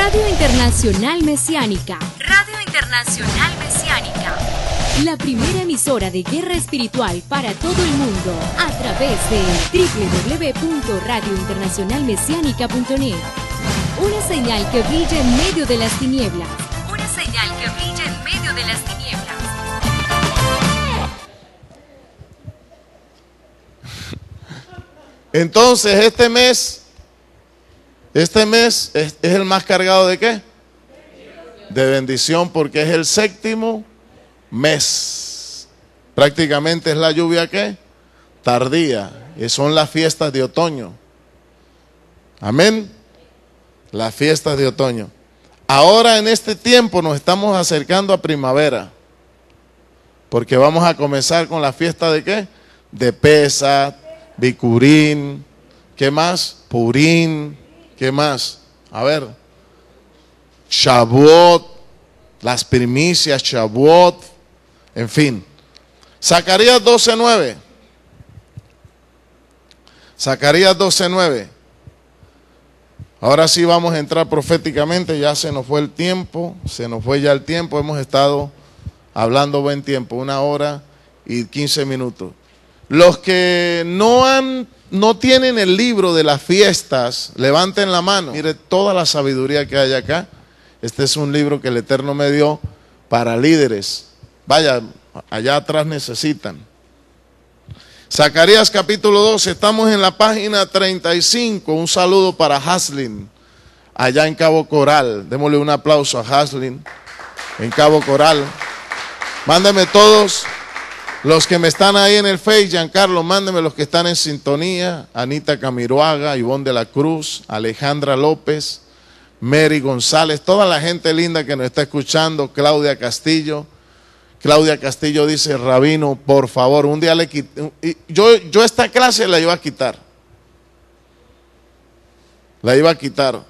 Radio Internacional Mesiánica. Radio Internacional Mesiánica. La primera emisora de guerra espiritual para todo el mundo a través de www.radiointernacionalmesiánica.net. Una señal que brilla en medio de las tinieblas. Una señal que brilla en medio de las tinieblas. Entonces, este mes, este mes es, el más cargado de qué? De bendición porque es el séptimo mes. Prácticamente es la lluvia qué? Tardía. Y son las fiestas de otoño. Amén. Las fiestas de otoño. Ahora en este tiempo nos estamos acercando a primavera. Porque vamos a comenzar con la fiesta de qué? De Pesa, Bicurín, ¿qué más? Purín, ¿qué más? A ver, Shavuot, las primicias, Shavuot, en fin. Zacarías 12.9. Zacarías 12.9. Ahora sí vamos a entrar proféticamente, ya se nos fue el tiempo, se nos fue ya el tiempo, hemos estado hablando buen tiempo, una hora y 15 minutos. Los que no han no tienen el libro de las fiestas, levanten la mano. Mire toda la sabiduría que hay acá. Este es un libro que el Eterno me dio para líderes. Vaya, allá atrás necesitan. Zacarías capítulo 12, estamos en la página 35. Un saludo para Haslin, allá en Cabo Coral. Démosle un aplauso a Haslin, en Cabo Coral. Mándame todos los que me están ahí en el Face, Giancarlo, mándeme los que están en sintonía. Anita Camiroaga, Ivonne de la Cruz, Alejandra López, Mary González, toda la gente linda que nos está escuchando, Claudia Castillo. Claudia Castillo dice, Rabino, por favor, un día le quité, yo, yo esta clase la iba a quitar. La iba a quitar.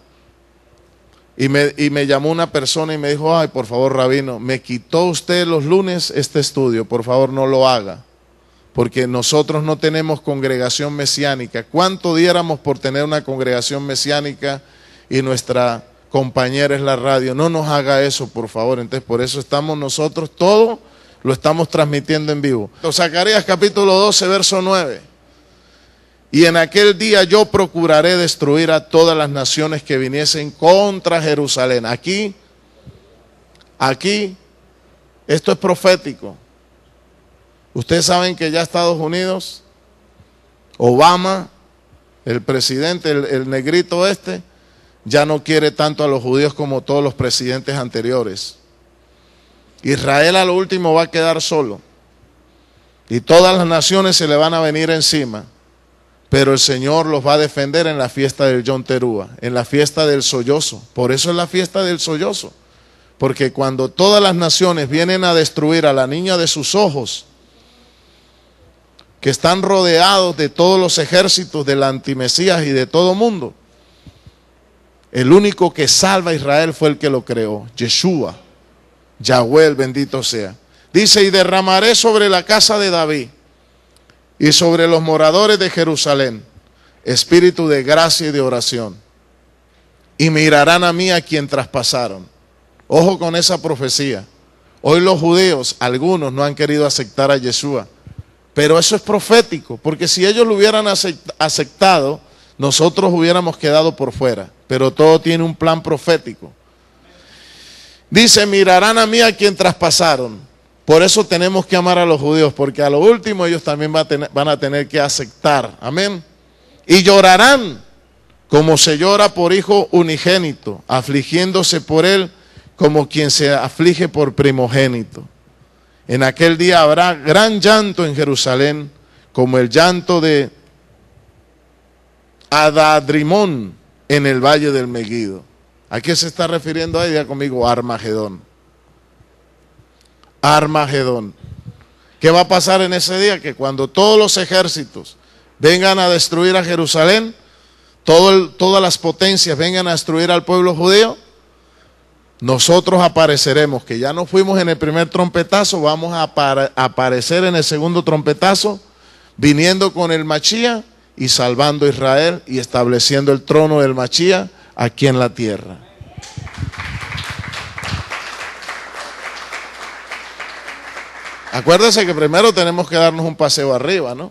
Y me, y me, llamó una persona y me dijo, ay, por favor, Rabino, me quitó usted los lunes este estudio, por favor no lo haga, porque nosotros no tenemos congregación mesiánica. ¿Cuánto diéramos por tener una congregación mesiánica y nuestra compañera es la radio? No nos haga eso, por favor. Entonces, por eso estamos nosotros, todo lo estamos transmitiendo en vivo. Zacarías capítulo 12, verso 9. Y en aquel día yo procuraré destruir a todas las naciones que viniesen contra Jerusalén. Aquí, aquí, esto es profético. Ustedes saben que ya Estados Unidos, Obama, el presidente, el, el negrito este, ya no quiere tanto a los judíos como todos los presidentes anteriores. Israel a lo último va a quedar solo. Y todas las naciones se le van a venir encima. Pero el Señor los va a defender en la fiesta del John Terúa, en la fiesta del sollozo. Por eso es la fiesta del sollozo. Porque cuando todas las naciones vienen a destruir a la niña de sus ojos, que están rodeados de todos los ejércitos del antimesías y de todo mundo, el único que salva a Israel fue el que lo creó, Yeshua, Yahweh, el bendito sea. Dice, y derramaré sobre la casa de David y sobre los moradores de Jerusalén espíritu de gracia y de oración. Y mirarán a mí a quien traspasaron. Ojo con esa profecía. Hoy los judíos, algunos no han querido aceptar a Yeshua. Pero eso es profético, porque si ellos lo hubieran aceptado, nosotros hubiéramos quedado por fuera. Pero todo tiene un plan profético. Dice, mirarán a mí a quien traspasaron. Por eso tenemos que amar a los judíos, porque a lo último ellos también van a, tener, que aceptar. Amén. Y llorarán como se llora por hijo unigénito, afligiéndose por él como quien se aflige por primogénito. En aquel día habrá gran llanto en Jerusalén, como el llanto de Adadrimón en el valle del Meguido. ¿A qué se está refiriendo ahí? Diga conmigo, Armagedón. Armagedón. ¿Qué va a pasar en ese día? Que cuando todos los ejércitos vengan a destruir a Jerusalén, todo el, todas las potencias vengan a destruir al pueblo judío, nosotros apareceremos, que ya no fuimos en el primer trompetazo, vamos a aparecer en el segundo trompetazo, viniendo con el Machía y salvando a Israel y estableciendo el trono del Machía aquí en la tierra. Acuérdese que primero tenemos que darnos un paseo arriba, ¿no?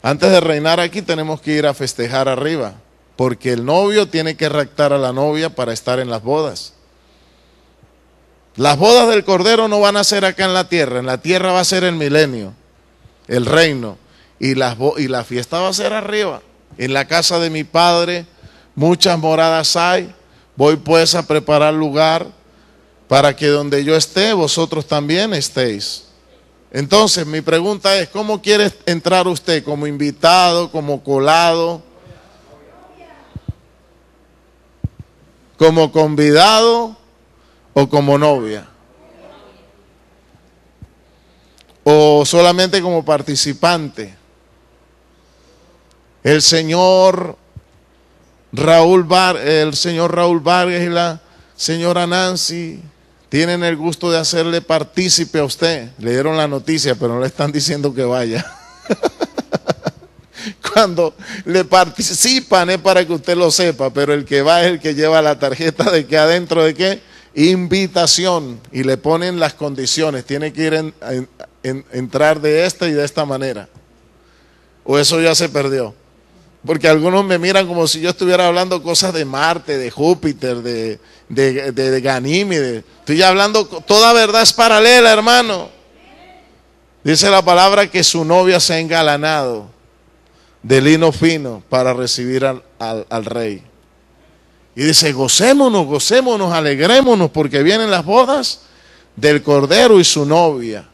Antes de reinar aquí tenemos que ir a festejar arriba, porque el novio tiene que raptar a la novia para estar en las bodas. Las bodas del Cordero no van a ser acá en la tierra, en la tierra va a ser el milenio, el reino, y, y la fiesta va a ser arriba. En la casa de mi Padre muchas moradas hay, voy pues a preparar lugar para que donde yo esté, vosotros también estéis. Entonces, mi pregunta es, ¿cómo quiere entrar usted? ¿Como invitado, como colado? ¿Como convidado o como novia? ¿O solamente como participante? El señor Raúl Bar, el señor Raúl Vargas y la señora Nancy tienen el gusto de hacerle partícipe a usted. Le dieron la noticia, pero no le están diciendo que vaya. Cuando le participan es para que usted lo sepa, pero el que va es el que lleva la tarjeta de que adentro de qué? Invitación. Y le ponen las condiciones. Tiene que ir entrar de esta y de esta manera. O eso ya se perdió. Porque algunos me miran como si yo estuviera hablando cosas de Marte, de Júpiter, de, de, de, Ganímide. Estoy hablando, toda verdad es paralela, hermano. Dice la palabra que su novia se ha engalanado de lino fino para recibir al, al rey. Y dice, gocémonos, gocémonos, alegrémonos, porque vienen las bodas del Cordero y su novia.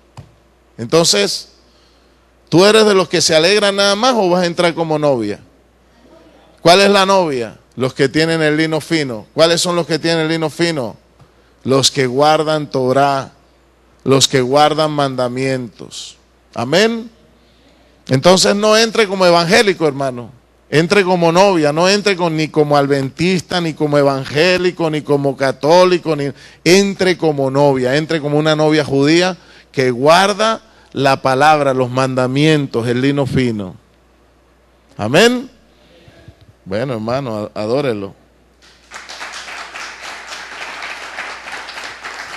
Entonces, ¿tú eres de los que se alegran nada más o vas a entrar como novia? ¿Cuál es la novia? Los que tienen el lino fino. ¿Cuáles son los que tienen el lino fino? Los que guardan Torah, los que guardan mandamientos. Amén. Entonces no entre como evangélico, hermano. Entre como novia, no entre con, ni como adventista, ni como evangélico, ni como católico, ni entre como novia, entre como una novia judía que guarda la palabra, los mandamientos, el lino fino. Amén. Bueno, hermano, adórelo.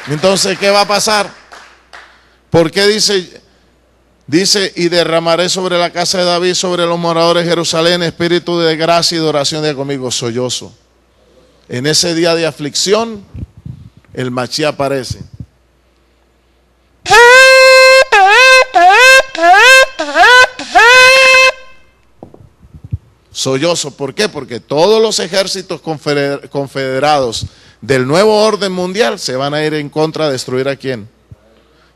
Entonces, ¿qué va a pasar? ¿Por qué dice, dice, y derramaré sobre la casa de David, sobre los moradores de Jerusalén, espíritu de gracia y de oración de conmigo, sollozo? En ese día de aflicción, el machí aparece. Sollozo. ¿Por qué? Porque todos los ejércitos confederados del nuevo orden mundial se van a ir en contra de destruir a quién.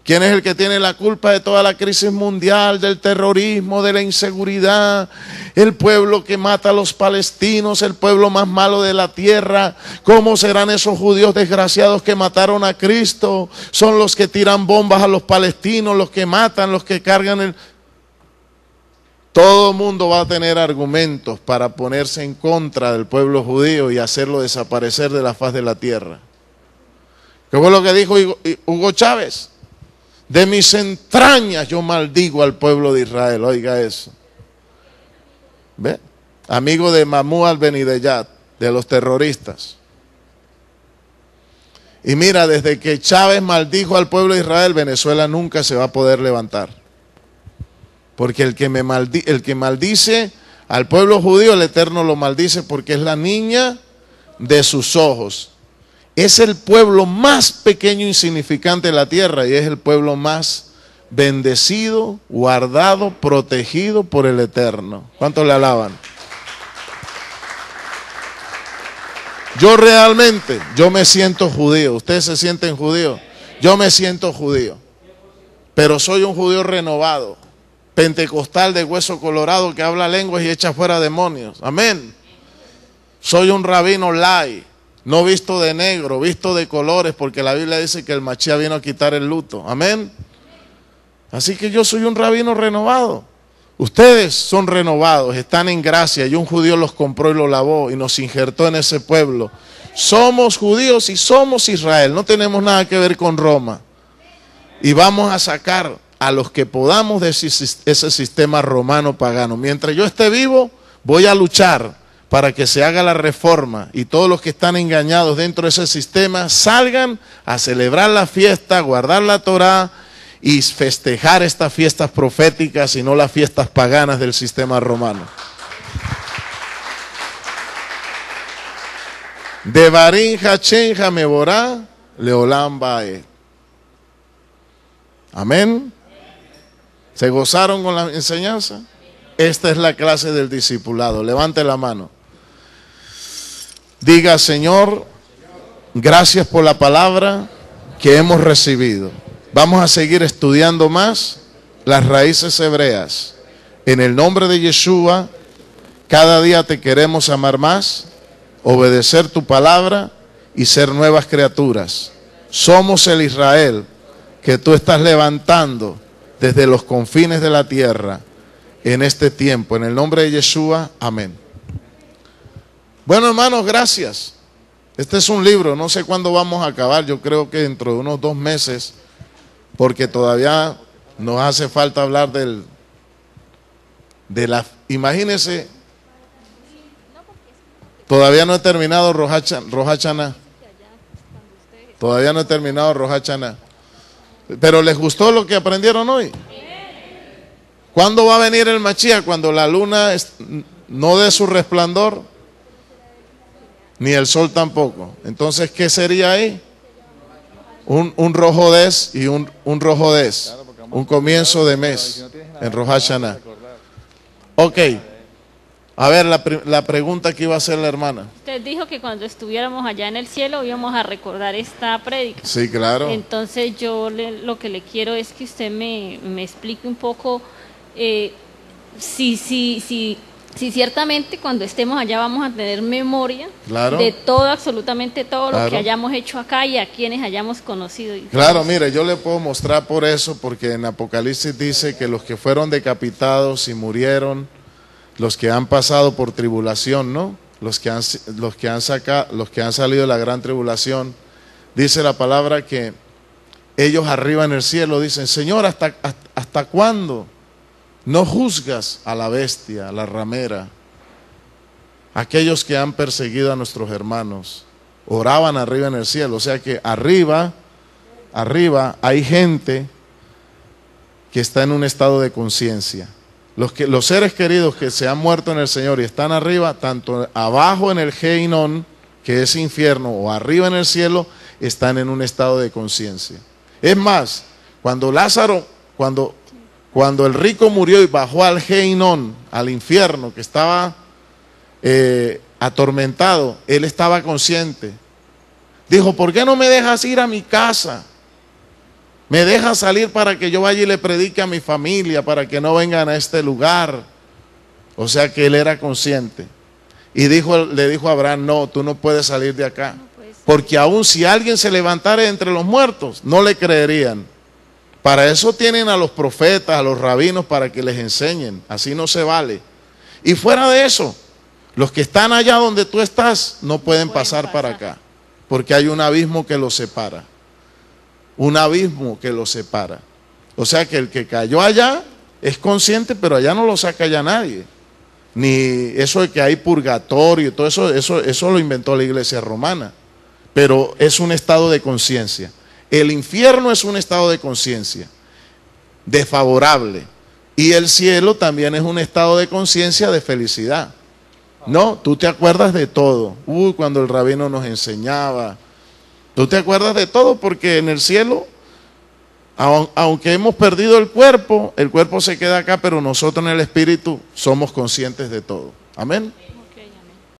¿Quién es el que tiene la culpa de toda la crisis mundial, del terrorismo, de la inseguridad? El pueblo que mata a los palestinos, el pueblo más malo de la tierra. ¿Cómo serán esos judíos desgraciados que mataron a Cristo? Son los que tiran bombas a los palestinos, los que matan, los que cargan el... Todo mundo va a tener argumentos para ponerse en contra del pueblo judío y hacerlo desaparecer de la faz de la tierra. ¿Qué fue lo que dijo Hugo Chávez? De mis entrañas yo maldigo al pueblo de Israel. Oiga eso. ¿Ve? Amigo de Mamú al-Benideyat, de los terroristas. Y mira, desde que Chávez maldijo al pueblo de Israel, Venezuela nunca se va a poder levantar. Porque el que, me el que maldice al pueblo judío, el Eterno lo maldice porque es la niña de sus ojos. Es el pueblo más pequeño e insignificante de la tierra y es el pueblo más bendecido, guardado, protegido por el Eterno. ¿Cuántos le alaban? Yo realmente, yo me siento judío. ¿Ustedes se sienten judíos? Yo me siento judío. Pero soy un judío renovado pentecostal de hueso colorado que habla lenguas y echa fuera demonios. Amén. Soy un rabino lai, no visto de negro, visto de colores, porque la Biblia dice que el machía vino a quitar el luto. Amén. Así que yo soy un rabino renovado. Ustedes son renovados, están en gracia y un judío los compró y los lavó y nos injertó en ese pueblo. Somos judíos y somos Israel, no tenemos nada que ver con Roma. Y vamos a sacar a los que podamos de ese sistema romano pagano. Mientras yo esté vivo, voy a luchar para que se haga la reforma y todos los que están engañados dentro de ese sistema salgan a celebrar la fiesta, guardar la Torah y festejar estas fiestas proféticas y no las fiestas paganas del sistema romano. De Barinja Chenja Meborá, Leolam Bae. Amén. ¿Se gozaron con la enseñanza? Esta es la clase del discipulado. Levante la mano. Diga, Señor, gracias por la palabra que hemos recibido. Vamos a seguir estudiando más las raíces hebreas. En el nombre de Yeshua, cada día te queremos amar más, obedecer tu palabra y ser nuevas criaturas. Somos el Israel que tú estás levantando desde los confines de la tierra en este tiempo. En el nombre de Yeshua, amén. Bueno, hermanos, gracias. Este es un libro, no sé cuándo vamos a acabar, yo creo que dentro de unos dos meses porque todavía nos hace falta hablar del, de la, imagínense, todavía no he terminado Rojachana, todavía no he terminado Rojachana, pero ¿les gustó lo que aprendieron hoy? ¿Cuándo va a venir el Machía? Cuando la luna no dé su resplandor, ni el sol tampoco. Entonces, ¿qué sería ahí? un, un rojo des y un, un rojo des. Un comienzo de mes en Rosh Ok. A ver, la, la, pregunta que iba a hacer la hermana. Usted dijo que cuando estuviéramos allá en el cielo íbamos a recordar esta prédica. Sí, claro. Entonces yo lo que le quiero es que usted me, me explique un poco eh, si, si, si Sí, ciertamente cuando estemos allá vamos a tener memoria de todo, absolutamente todo lo que hayamos hecho acá y a quienes hayamos conocido. Claro, mire, yo le puedo mostrar por eso, porque en Apocalipsis dice que los que fueron decapitados y murieron, los que han pasado por tribulación, ¿no? Los que han, los que han, sacado, los que han salido de la gran tribulación, dice la palabra que ellos arriba en el cielo dicen, Señor, ¿hasta, hasta, hasta cuándo? No juzgas a la bestia, a la ramera, aquellos que han perseguido a nuestros hermanos. Oraban arriba en el cielo. O sea que arriba, arriba hay gente que está en un estado de conciencia. Los, que, los seres queridos que se han muerto en el Señor y están arriba, tanto abajo en el Geinón, que es infierno, o arriba en el cielo, están en un estado de conciencia. Es más, cuando Lázaro, cuando cuando el rico murió y bajó al Geinón, al infierno, que estaba eh, atormentado, él estaba consciente. Dijo, ¿por qué no me dejas ir a mi casa? Me dejas salir para que yo vaya y le predique a mi familia, para que no vengan a este lugar. O sea que él era consciente. Y dijo, le dijo a Abraham, no, tú no puedes salir de acá. Porque aun si alguien se levantara entre los muertos, no le creerían. Para eso tienen a los profetas, a los rabinos, para que les enseñen. Así no se vale. Y fuera de eso, los que están allá donde tú estás no pueden, pasar, para acá, porque hay un abismo que los separa. Un abismo que los separa. O sea que el que cayó allá es consciente, pero allá no lo saca ya nadie. Ni eso de que hay purgatorio, todo eso, eso, eso lo inventó la iglesia romana. Pero es un estado de conciencia. El infierno es un estado de conciencia desfavorable. Y el cielo también es un estado de conciencia de felicidad. No, tú te acuerdas de todo. Uy, cuando el rabino nos enseñaba. Tú te acuerdas de todo porque en el cielo, aunque hemos perdido el cuerpo, el cuerpo se queda acá, pero nosotros en el espíritu somos conscientes de todo. Amén.